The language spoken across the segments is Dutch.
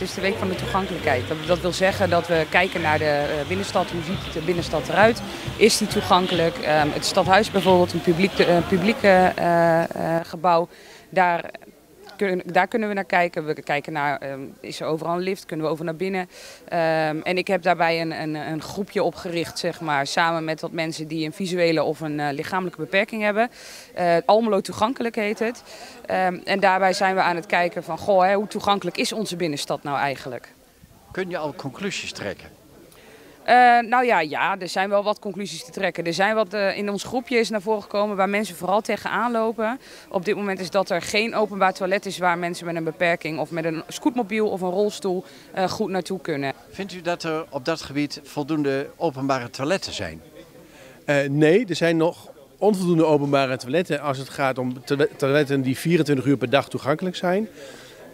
Het is de week van de toegankelijkheid. Dat, wil zeggen dat we kijken naar de eh, binnenstad. Hoe ziet de binnenstad eruit? Is die toegankelijk? Ehm, het stadhuis bijvoorbeeld, een publiek, een publieke gebouw. Daar daar kunnen we naar kijken. We kijken naar, ehm, is er overal een lift? Kunnen we over naar binnen? Um, en ik heb daarbij een, een, een, groepje opgericht, zeg maar, samen met wat mensen die een visuele of een uh, lichamelijke beperking hebben. Uh, Almelo Toegankelijk heet het. Um, en daarbij zijn we aan het kijken van, goh, hè, hoe toegankelijk is onze binnenstad nou eigenlijk? Kun je al conclusies trekken? Uh, nou ja, ja, er zijn wel wat conclusies te trekken. Er zijn wat uh, in ons groepje is naar voren gekomen waar mensen vooral tegenaan lopen. Op dit moment is dat er geen openbaar toilet is waar mensen met een beperking of met een scootmobiel of een rolstoel uh, goed naartoe kunnen. Vindt u dat er op dat gebied voldoende openbare toiletten zijn? nee, er zijn nog onvoldoende openbare toiletten als het gaat om toiletten die 24 uur per dag toegankelijk zijn.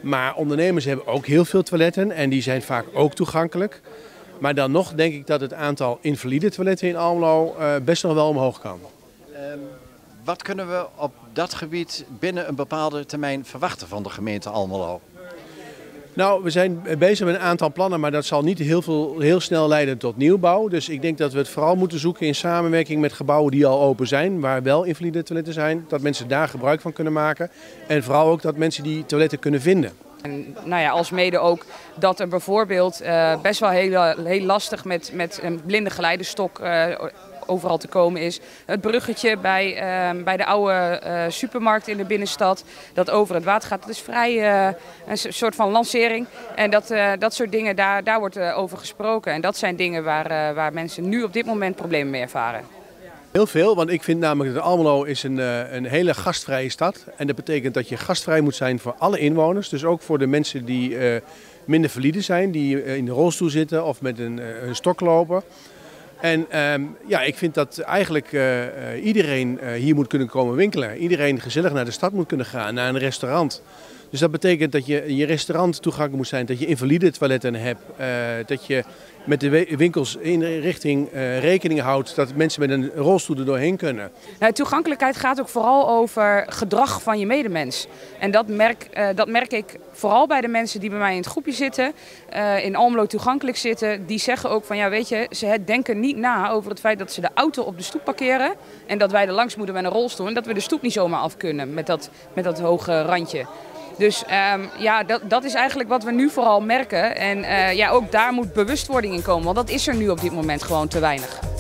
Maar ondernemers hebben ook heel veel toiletten en die zijn vaak ook toegankelijk. Maar dan nog denk ik dat het aantal invalide toiletten in Almelo uh, best nog wel omhoog kan. Um, wat kunnen we op dat gebied binnen een bepaalde termijn verwachten van de gemeente Almelo? Nou, we zijn bezig met een aantal plannen, maar dat zal niet heel, veel, heel snel leiden tot nieuwbouw. Dus ik denk dat we het vooral moeten zoeken in samenwerking met gebouwen die al open zijn, waar wel invalide toiletten zijn. Dat mensen daar gebruik van kunnen maken. En vooral ook dat mensen die toiletten kunnen vinden. En nou ja, als mede ook dat er bijvoorbeeld uh, best wel heel, heel lastig met, met een blinde geleidestok uh, overal te komen is. Het bruggetje bij, uh, bij de oude supermarkt in de binnenstad, dat over het water gaat. Dat is vrij een soort van lancering. En dat, dat soort dingen, daar, daar wordt over gesproken. En dat zijn dingen waar, waar mensen nu op dit moment problemen mee ervaren. Heel veel, want ik vind namelijk dat Almelo is een, eh, een hele gastvrije stad. En dat betekent dat je gastvrij moet zijn voor alle inwoners. Dus ook voor de mensen die uh, minder valide zijn, die eh, in de rolstoel zitten of met een, een stok lopen. En uh, ja, ik vind dat eigenlijk iedereen hier moet kunnen komen winkelen. Iedereen gezellig naar de stad moet kunnen gaan, naar een restaurant. Dus dat betekent dat je je restaurant toegankelijk moet zijn, dat je invalide toiletten hebt, uh, dat je met de winkels in richting uh, rekening houdt dat mensen met een rolstoel er doorheen kunnen. Nou, toegankelijkheid gaat ook vooral over gedrag van je medemens. En dat merk, uh, dat merk ik vooral bij de mensen die bij mij in het groepje zitten, in Almelo toegankelijk zitten. Die zeggen ook van ja weet je, ze denken niet na over het feit dat ze de auto op de stoep parkeren. En dat wij er langs moeten met een rolstoel en dat we de stoep niet zomaar af kunnen met dat, met dat hoge randje. Dus um, ja, dat, dat is eigenlijk wat we nu vooral merken. En uh, ja, ook daar moet bewustwording in komen, want dat is er nu op dit moment gewoon te weinig.